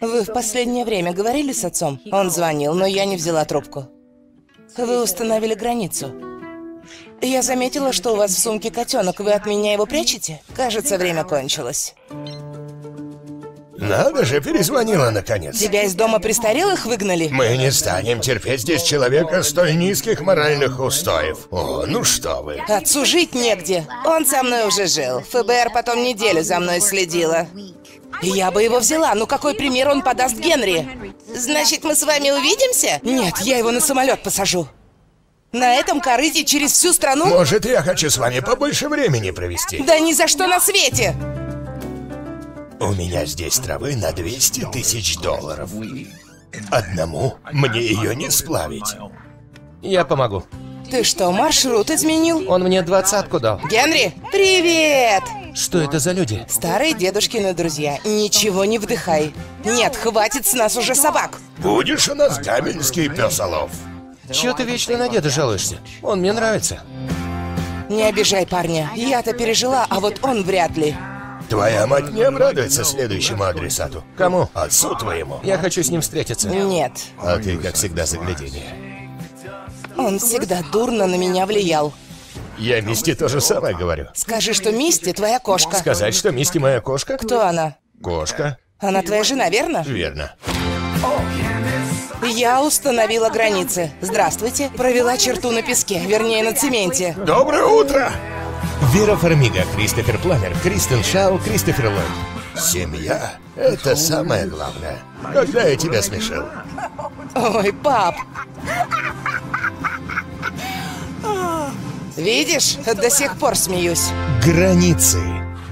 Вы в последнее время говорили с отцом? Он звонил, но я не взяла трубку. Вы установили границу. Я заметила, что у вас в сумке котенок. Вы от меня его прячете? Кажется, время кончилось. Надо же, перезвонила наконец. Тебя из дома престарелых выгнали? Мы не станем терпеть здесь человека столь низких моральных устоев. О, ну что вы. Отцу жить негде. Он со мной уже жил. ФБР потом неделю за мной следила. Я бы его взяла, но какой пример он подаст Генри? Значит, мы с вами увидимся? Нет, я его на самолет посажу. На этом корыте через всю страну? Может, я хочу с вами побольше времени провести? Да ни за что на свете! У меня здесь травы на 200 тысяч долларов. Одному мне ее не сплавить. Я помогу. Ты что, маршрут изменил? Он мне двадцатку дал. Генри, привет! Что это за люди? Старые дедушкины друзья. Ничего не вдыхай. Нет, хватит с нас уже собак. Будешь у нас гамельский песолов. Чего ты вечно на деда жалуешься? Он мне нравится. Не обижай парня. Я-то пережила, а вот он вряд ли. Твоя мать не обрадуется следующему адресату. Кому? Отцу твоему. Я хочу с ним встретиться. Нет. А ты, как всегда, загляденье. Он всегда дурно на меня влиял. Я Мисти то же самое говорю. Скажи, что Мисти твоя кошка. Сказать, что Мисти моя кошка? Кто она? Кошка. Она твоя жена, верно? Верно. Я установила границы. Здравствуйте. Провела черту на песке, вернее, на цементе. Доброе утро! Вера Фармига, Кристофер Пламер, Кристен Шау, Кристофер Ллойд. Семья — это самое главное. Когда я тебя смешил? Ой, пап. Видишь, до сих пор смеюсь. Границы.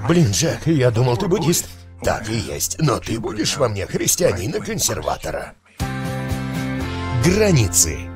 Блин, Джек, я думал, ты буддист. Так и есть, но ты будешь во мне христианина-консерватора. Границы.